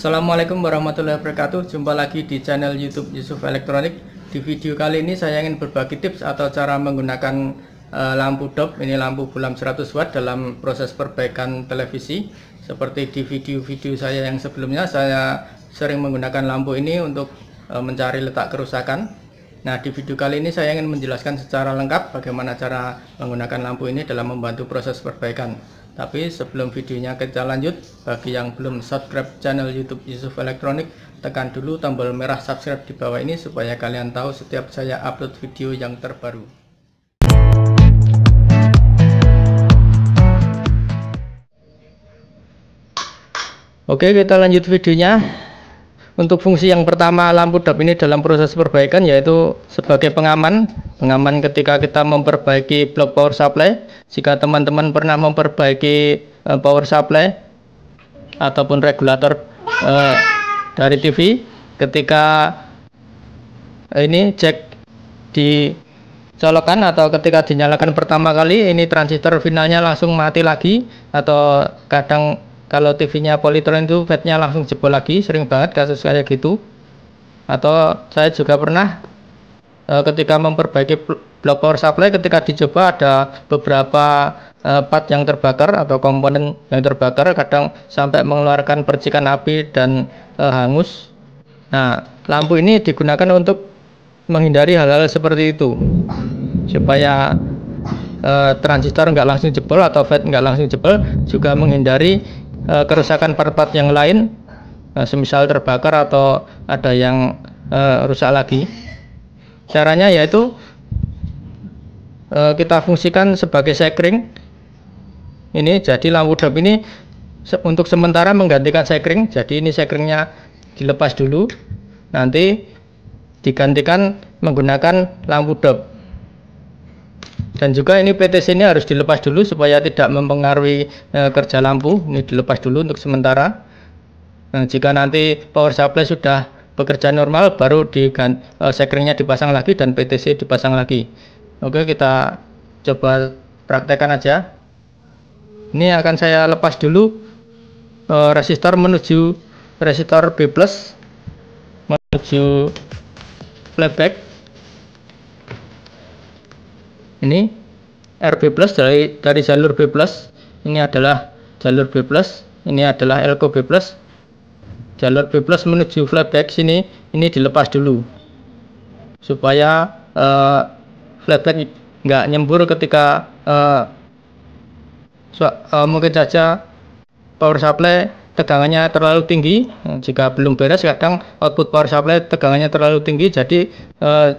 Assalamualaikum warahmatullahi wabarakatuh. Jumpa lagi di channel youtube Yusuf Elektronik. Di video kali ini saya ingin berbagi tips atau cara menggunakan uh, lampu DOP. Ini lampu bulam 100 watt dalam proses perbaikan televisi. Seperti di video-video saya yang sebelumnya Saya sering menggunakan lampu ini untuk uh, mencari letak kerusakan. Nah di video kali ini saya ingin menjelaskan secara lengkap Bagaimana cara menggunakan lampu ini dalam membantu proses perbaikan tapi sebelum videonya kita lanjut, bagi yang belum subscribe channel YouTube Yusuf Elektronik, tekan dulu tombol merah subscribe di bawah ini supaya kalian tahu setiap saya upload video yang terbaru. Oke, kita lanjut videonya. Untuk fungsi yang pertama lampu DOP ini dalam proses perbaikan yaitu sebagai pengaman, pengaman ketika kita memperbaiki blok power supply. Jika teman-teman pernah memperbaiki uh, power supply ataupun regulator uh, dari TV, ketika uh, ini cek di colokan atau ketika dinyalakan pertama kali ini transistor finalnya langsung mati lagi atau kadang kalau TV-nya Polytron itu fatnya langsung jebol lagi sering banget kasus kayak gitu. Atau saya juga pernah e, ketika memperbaiki blok power supply ketika dicoba ada beberapa e, part yang terbakar atau komponen yang terbakar kadang sampai mengeluarkan percikan api dan e, hangus. Nah lampu ini digunakan untuk menghindari hal-hal seperti itu. Supaya e, transistor nggak langsung jebol atau fat nggak langsung jebol juga menghindari uh, kerusakan part-part yang lain uh, semisal terbakar atau ada yang uh, rusak lagi. Caranya yaitu uh, kita fungsikan sebagai sekring. Ini jadi lampu dop ini se untuk sementara menggantikan sekring. Jadi ini sekringnya dilepas dulu. Nanti digantikan menggunakan lampu dop dan juga ini PTC ini harus dilepas dulu supaya tidak mempengaruhi e, kerja lampu. Ini dilepas dulu untuk sementara. Nah, jika nanti power supply sudah bekerja normal baru di e, sekringnya dipasang lagi dan PTC dipasang lagi. Oke kita coba praktekkan aja. Ini akan saya lepas dulu e, resistor menuju resistor B plus menuju playback ini RB plus dari dari jalur B plus. Ini adalah jalur B plus. Ini adalah elko B plus. Jalur B plus menuju flashback sini ini dilepas dulu. Supaya uh, flashback nggak nyembur ketika uh, uh, mungkin saja power supply tegangannya terlalu tinggi. Jika belum beres kadang output power supply tegangannya terlalu tinggi jadi uh,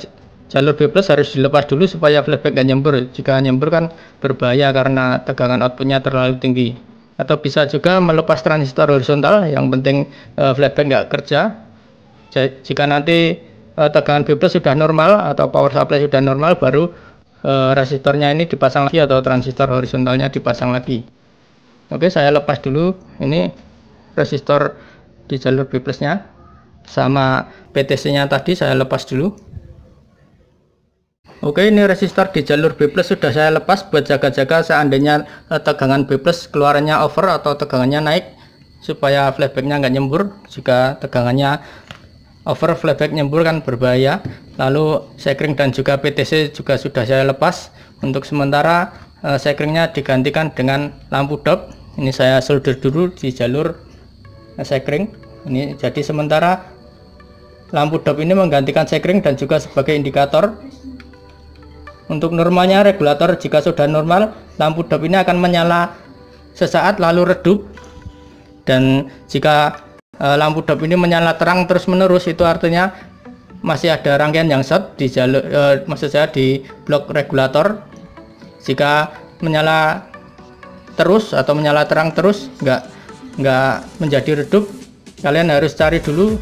jalur B plus harus dilepas dulu supaya flashback gak nyembur. Jika nyembur kan berbahaya karena tegangan outputnya terlalu tinggi. Atau bisa juga melepas transistor horizontal yang penting uh, flashback nggak kerja. Jika nanti uh, tegangan B plus sudah normal atau power supply sudah normal baru uh, resistornya ini dipasang lagi atau transistor horizontalnya dipasang lagi. Oke saya lepas dulu ini resistor di jalur B plusnya. Sama PTC nya tadi saya lepas dulu Oke ini resistor di jalur B plus sudah saya lepas buat jaga-jaga seandainya eh, tegangan B plus keluarannya over atau tegangannya naik supaya flashbacknya nggak nyembur. Jika tegangannya over flashback nyembur kan berbahaya. Lalu sekring dan juga PTC juga sudah saya lepas. Untuk sementara eh, sekringnya digantikan dengan lampu dop. Ini saya solder dulu di jalur eh, sekring. Ini jadi sementara lampu dop ini menggantikan sekring dan juga sebagai indikator untuk normalnya regulator jika sudah normal, lampu dop ini akan menyala sesaat lalu redup. Dan jika e, lampu dop ini menyala terang terus menerus itu artinya masih ada rangkaian yang short di jalur e, maksud saya di blok regulator. Jika menyala terus atau menyala terang terus nggak nggak menjadi redup, kalian harus cari dulu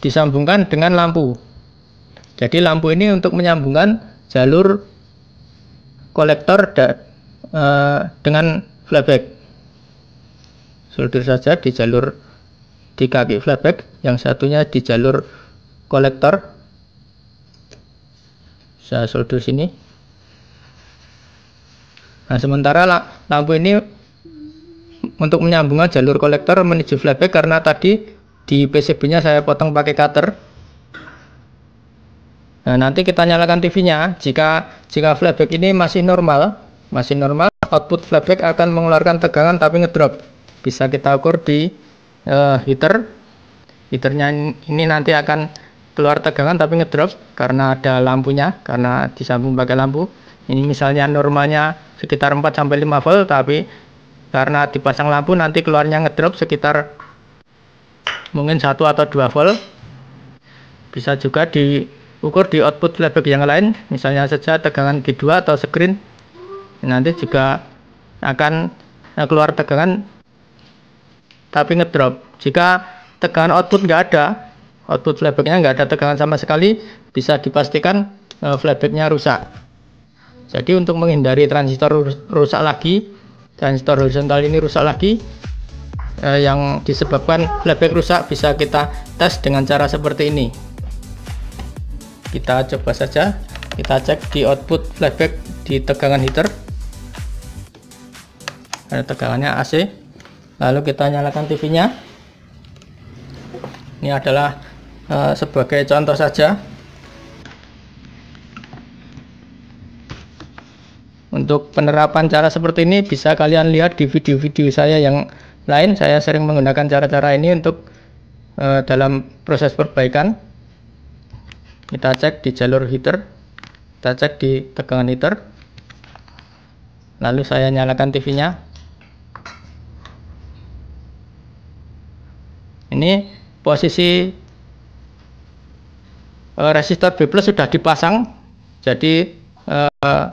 disambungkan dengan lampu. Jadi lampu ini untuk menyambungkan jalur kolektor da, uh, dengan flyback. Solder saja di jalur di kaki flyback, yang satunya di jalur kolektor. Saya solder sini. Nah, sementara lampu ini untuk menyambungkan jalur kolektor menuju flyback karena tadi di PCB-nya saya potong pakai cutter Nah, nanti kita nyalakan TV-nya. Jika jika flashback ini masih normal, masih normal, output flashback akan mengeluarkan tegangan tapi ngedrop. Bisa kita ukur di uh, heater. Heaternya ini nanti akan keluar tegangan tapi ngedrop karena ada lampunya, karena disambung pakai lampu. Ini misalnya normalnya sekitar 4 sampai 5 volt tapi karena dipasang lampu nanti keluarnya ngedrop sekitar mungkin 1 atau 2 volt. Bisa juga di ukur di output playback yang lain. Misalnya saja tegangan G2 atau screen. Nanti juga akan eh, keluar tegangan tapi ngedrop. Jika tegangan output nggak ada output playbacknya nggak ada tegangan sama sekali bisa dipastikan uh, playbacknya rusak. Jadi untuk menghindari transistor rusak lagi transistor horizontal ini rusak lagi uh, yang disebabkan playback rusak bisa kita tes dengan cara seperti ini. Kita coba saja. Kita cek di output flashback di tegangan heater. Ada tegangannya AC lalu kita nyalakan TV nya ini adalah uh, sebagai contoh saja. Untuk penerapan cara seperti ini bisa kalian lihat di video-video saya yang lain saya sering menggunakan cara-cara ini untuk uh, dalam proses perbaikan. Kita cek di jalur heater kita cek di tegangan heater lalu saya nyalakan TV nya ini posisi uh, resistor B plus sudah dipasang jadi uh,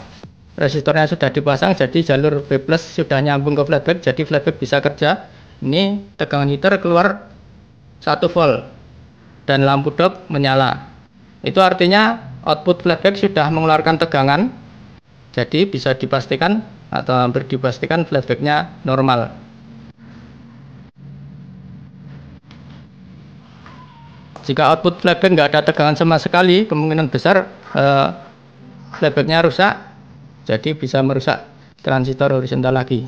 resistornya sudah dipasang jadi jalur B plus sudah nyambung ke flatback jadi flatback bisa kerja. Ini tegangan heater keluar 1 volt dan lampu dop menyala. Itu artinya output flashback sudah mengeluarkan tegangan jadi bisa dipastikan atau hampir dipastikan flashbacknya normal. Jika output flashback nggak ada tegangan sama sekali kemungkinan besar eh, flashbacknya rusak jadi bisa merusak transistor horizontal lagi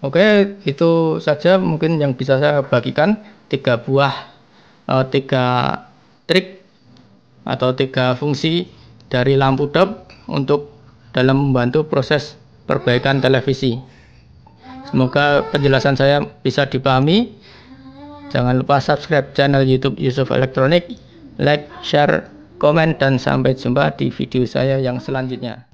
Oke, itu saja mungkin yang bisa saya bagikan tiga buah uh, tiga trik atau tiga fungsi dari lampu dop untuk dalam membantu proses perbaikan televisi. Semoga penjelasan saya bisa dipahami. Jangan lupa subscribe channel YouTube Yusuf Elektronik, like, share, komen, dan sampai jumpa di video saya yang selanjutnya.